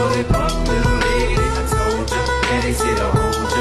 but it little lady. I told you, daddy said, I hold you.